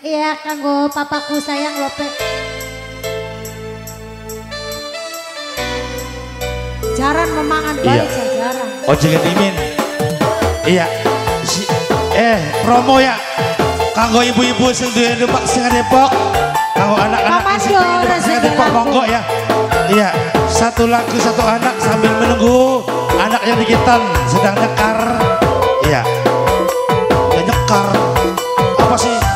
Iya, kanggo papaku sayang lope. Jaran memangan Iya. baik jaran. Ojek oh, dimin. Iya. Si, eh promo ya. Kanggo ibu-ibu sing duwe numpak sing Depok. Kanggo anak-anak sing duwe Depok monggo ya. Iya, satu lagu satu anak sambil menunggu anak yang digital sedang nyekar. Iya. Ya nyekar. Apa sih?